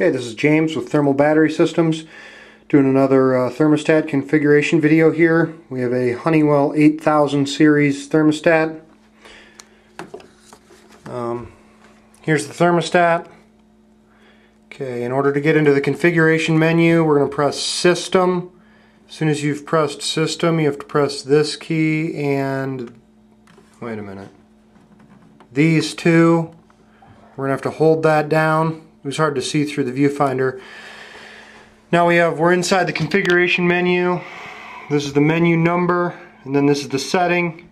Okay, this is James with Thermal Battery Systems doing another uh, thermostat configuration video here. We have a Honeywell 8000 series thermostat. Um, here's the thermostat. Okay, in order to get into the configuration menu, we're going to press System. As soon as you've pressed System, you have to press this key and, wait a minute, these two. We're going to have to hold that down was hard to see through the viewfinder. Now we have, we're inside the configuration menu. This is the menu number, and then this is the setting.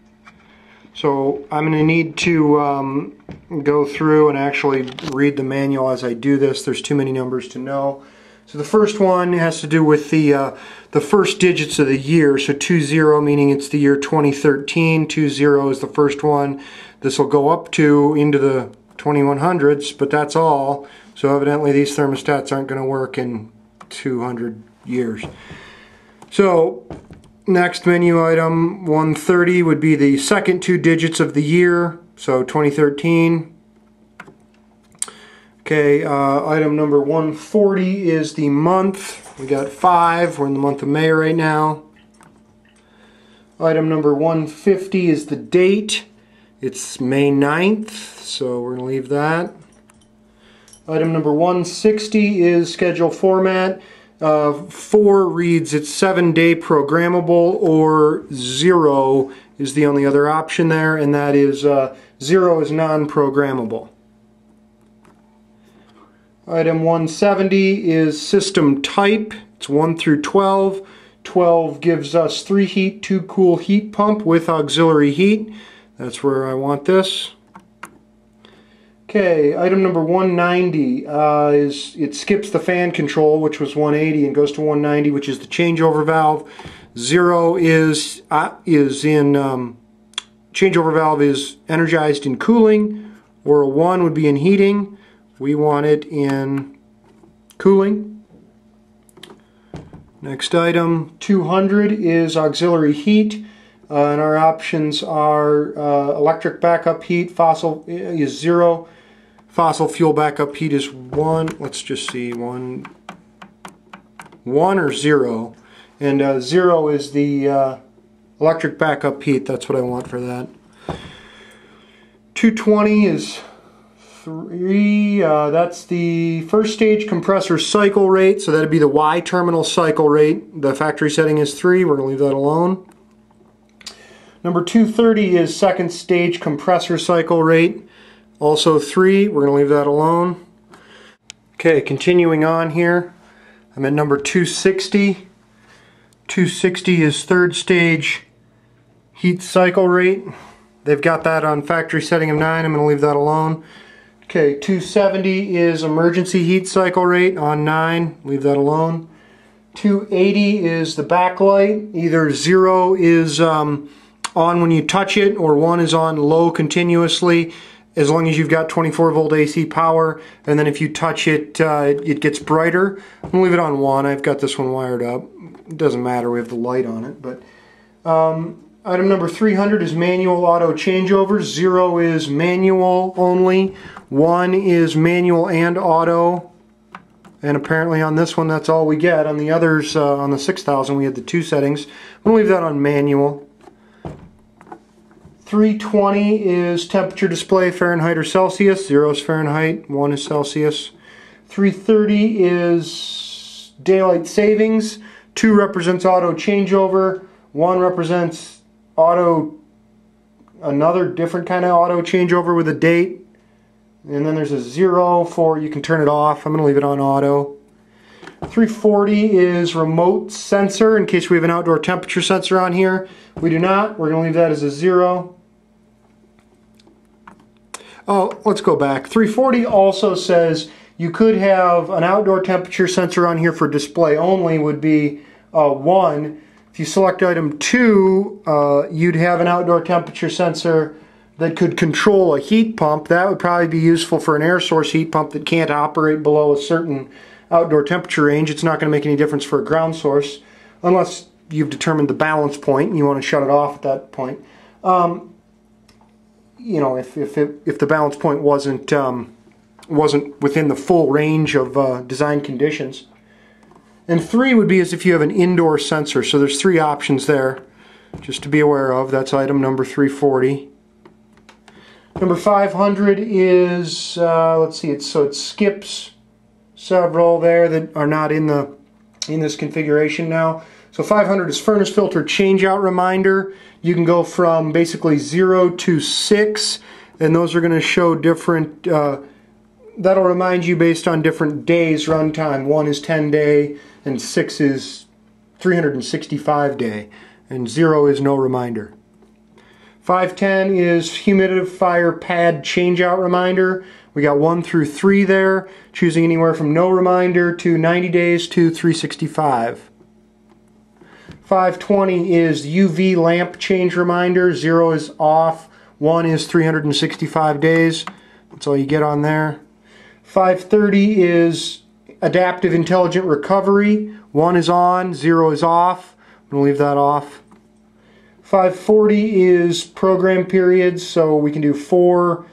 So I'm going to need to um, go through and actually read the manual as I do this. There's too many numbers to know. So the first one has to do with the uh, the first digits of the year. So 20 meaning it's the year 2013. 20 is the first one. This will go up to into the 2100s, but that's all. So evidently these thermostats aren't going to work in 200 years. So next menu item 130 would be the second two digits of the year, so 2013. Okay, uh, item number 140 is the month. We got five. We're in the month of May right now. Item number 150 is the date. It's May 9th, so we're going to leave that. Item number 160 is schedule format. Uh, 4 reads it's 7 day programmable or 0 is the only other option there and that is uh, 0 is non-programmable. Item 170 is system type. It's 1 through 12. 12 gives us 3 heat, 2 cool heat pump with auxiliary heat. That's where I want this. Okay, item number 190 uh, is it skips the fan control, which was 180, and goes to 190, which is the changeover valve. Zero is uh, is in um, changeover valve is energized in cooling, or a one would be in heating. We want it in cooling. Next item 200 is auxiliary heat. Uh, and our options are uh, electric backup heat, fossil is zero, fossil fuel backup heat is one. Let's just see, one, one or zero. And uh, zero is the uh, electric backup heat. That's what I want for that. 220 is three. Uh, that's the first stage compressor cycle rate. So that'd be the Y terminal cycle rate. The factory setting is three. We're going to leave that alone. Number 230 is second stage compressor cycle rate. Also 3, we're to leave that alone. Okay, continuing on here, I'm at number 260. 260 is third stage heat cycle rate. They've got that on factory setting of 9, I'm going to leave that alone. Okay, 270 is emergency heat cycle rate on 9, leave that alone. 280 is the backlight, either 0 is um, on when you touch it or one is on low continuously as long as you've got 24 volt AC power and then if you touch it uh, it gets brighter. I'm gonna leave it on one. I've got this one wired up. It doesn't matter, we have the light on it. But um, Item number 300 is manual auto changeovers. Zero is manual only. One is manual and auto. And apparently on this one that's all we get. On the others, uh, on the 6000 we had the two settings. I'm to leave that on manual. 320 is temperature display Fahrenheit or Celsius, 0 is Fahrenheit, 1 is Celsius. 330 is daylight savings, 2 represents auto changeover, 1 represents auto, another different kind of auto changeover with a date, and then there's a 0 for you can turn it off. I'm going to leave it on auto. 340 is remote sensor in case we have an outdoor temperature sensor on here. We do not. We're going to leave that as a 0. Oh, let's go back. 340 also says you could have an outdoor temperature sensor on here for display only would be uh, 1. If you select item 2, uh, you'd have an outdoor temperature sensor that could control a heat pump. That would probably be useful for an air source heat pump that can't operate below a certain outdoor temperature range. It's not going to make any difference for a ground source unless you've determined the balance point and you want to shut it off at that point. Um, you know, if if it, if the balance point wasn't um, wasn't within the full range of uh, design conditions. And three would be as if you have an indoor sensor. So there's three options there just to be aware of. That's item number 340. Number 500 is, uh, let's see, it's, so it skips several there that are not in the in this configuration now. So 500 is furnace filter changeout reminder. You can go from basically 0 to 6 and those are going to show different, uh, that'll remind you based on different days runtime. 1 is 10 day and 6 is 365 day and 0 is no reminder. 510 is humidifier pad changeout reminder. We got 1 through 3 there, choosing anywhere from no reminder to 90 days to 365. 520 is UV lamp change reminder. 0 is off. 1 is 365 days. That's all you get on there. 530 is adaptive intelligent recovery. 1 is on, 0 is off. I'm going to leave that off. 540 is program periods, so we can do four.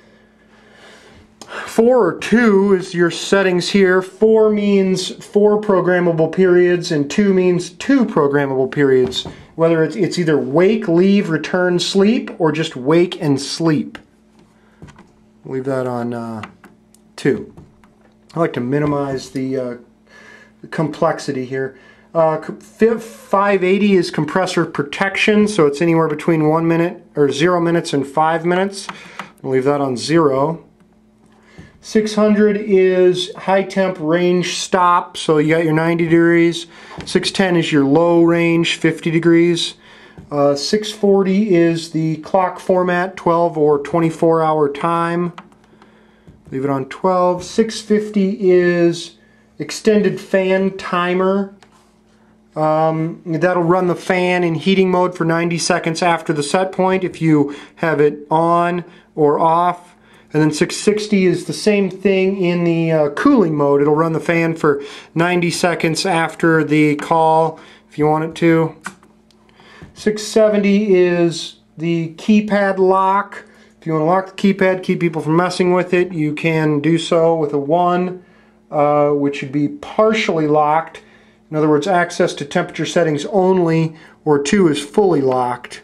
Four or two is your settings here. Four means four programmable periods, and two means two programmable periods. Whether it's, it's either wake, leave, return, sleep, or just wake and sleep. Leave that on uh, two. I like to minimize the uh, complexity here. Uh, 580 is compressor protection, so it's anywhere between one minute or zero minutes and five minutes. I'll leave that on zero. 600 is high temp range stop, so you got your 90 degrees. 610 is your low range, 50 degrees. Uh, 640 is the clock format, 12 or 24 hour time. Leave it on 12. 650 is extended fan timer. Um, that'll run the fan in heating mode for 90 seconds after the set point if you have it on or off. And then 660 is the same thing in the uh, cooling mode. It'll run the fan for 90 seconds after the call if you want it to. 670 is the keypad lock. If you want to lock the keypad, keep people from messing with it, you can do so with a 1, uh, which would be partially locked in other words, access to temperature settings only, or 2 is fully locked.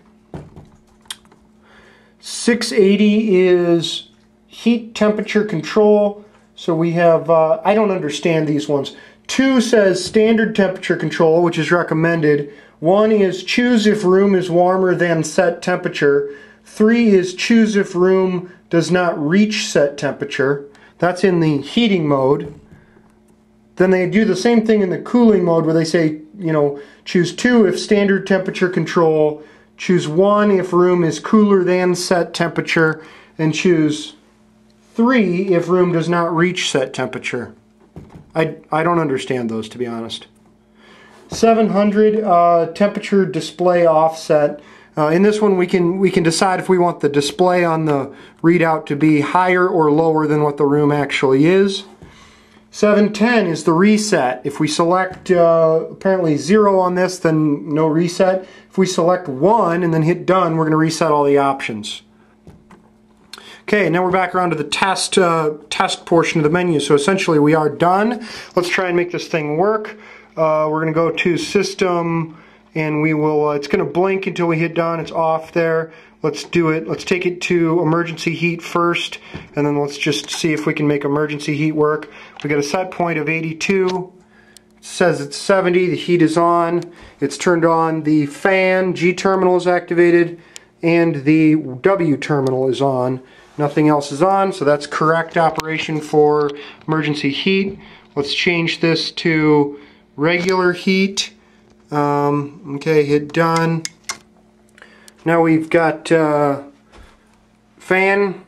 680 is heat temperature control. So we have, uh, I don't understand these ones. 2 says standard temperature control, which is recommended. 1 is choose if room is warmer than set temperature. 3 is choose if room does not reach set temperature. That's in the heating mode. Then they do the same thing in the cooling mode where they say, you know, choose two if standard temperature control, choose one if room is cooler than set temperature, and choose three if room does not reach set temperature. I, I don't understand those to be honest. 700 uh, temperature display offset. Uh, in this one we can we can decide if we want the display on the readout to be higher or lower than what the room actually is. 710 is the reset. If we select uh, apparently 0 on this, then no reset. If we select 1 and then hit done, we're going to reset all the options. Okay, now we're back around to the test, uh, test portion of the menu. So essentially we are done. Let's try and make this thing work. Uh, we're going to go to System and we will, uh, it's going to blink until we hit done. It's off there. Let's do it. Let's take it to emergency heat first, and then let's just see if we can make emergency heat work. We got a set point of 82. It says it's 70. The heat is on. It's turned on. The fan G terminal is activated, and the W terminal is on. Nothing else is on, so that's correct operation for emergency heat. Let's change this to regular heat. Um, okay, hit done. Now we've got uh, fan,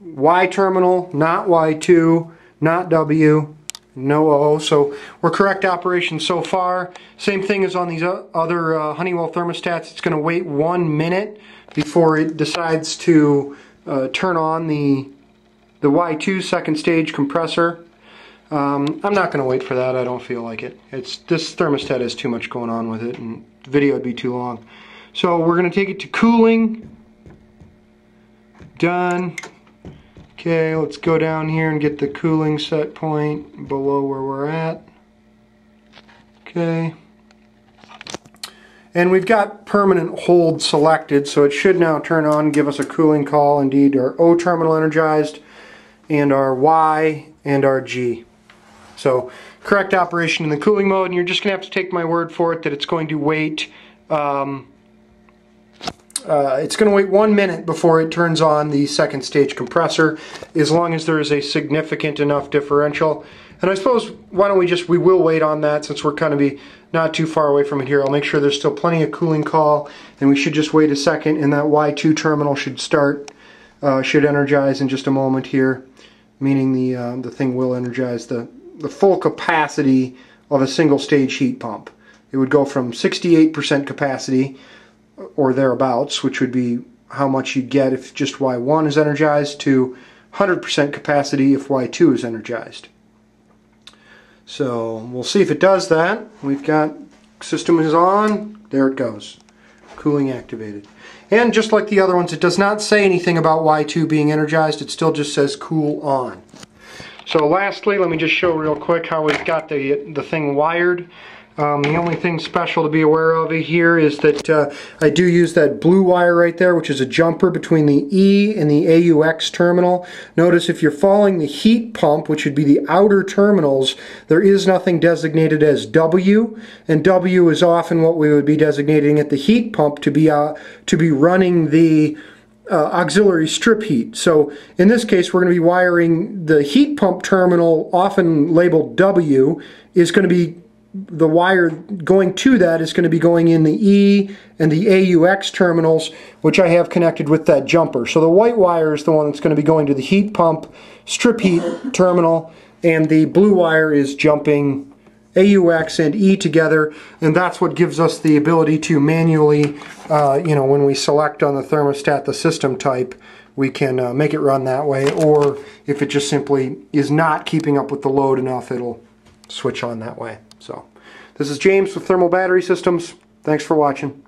Y terminal, not Y2, not W, no O. So we're correct operation so far. Same thing as on these other uh, Honeywell thermostats. It's going to wait one minute before it decides to uh, turn on the, the Y2 second stage compressor. Um, I'm not going to wait for that. I don't feel like it. It's This thermostat has too much going on with it and the video would be too long. So we're going to take it to cooling. Done. Okay, let's go down here and get the cooling set point below where we're at. Okay. And we've got permanent hold selected, so it should now turn on, give us a cooling call. Indeed, our O terminal energized, and our Y and our G. So, correct operation in the cooling mode, and you're just going to have to take my word for it that it's going to wait um, uh, it's going to wait one minute before it turns on the second stage compressor as long as there is a significant enough differential and I suppose why don't we just we will wait on that since we're kind of be not too far away from it here I'll make sure there's still plenty of cooling call and we should just wait a second and that Y2 terminal should start uh, should energize in just a moment here meaning the uh, the thing will energize the the full capacity of a single stage heat pump it would go from 68% capacity or thereabouts, which would be how much you'd get if just Y1 is energized, to 100% capacity if Y2 is energized. So we'll see if it does that. We've got system is on, there it goes, cooling activated. And just like the other ones, it does not say anything about Y2 being energized, it still just says cool on. So lastly, let me just show real quick how we've got the, the thing wired. Um, the only thing special to be aware of here is that uh, I do use that blue wire right there, which is a jumper between the E and the AUX terminal. Notice if you're following the heat pump, which would be the outer terminals, there is nothing designated as W, and W is often what we would be designating at the heat pump to be, uh, to be running the uh, auxiliary strip heat. So in this case, we're going to be wiring the heat pump terminal, often labeled W, is going to be the wire going to that is going to be going in the E and the AUX terminals, which I have connected with that jumper. So the white wire is the one that's going to be going to the heat pump strip heat terminal, and the blue wire is jumping AUX and E together, and that's what gives us the ability to manually, uh, you know, when we select on the thermostat the system type, we can uh, make it run that way, or if it just simply is not keeping up with the load enough, it'll switch on that way. So this is James with Thermal Battery Systems. Thanks for watching.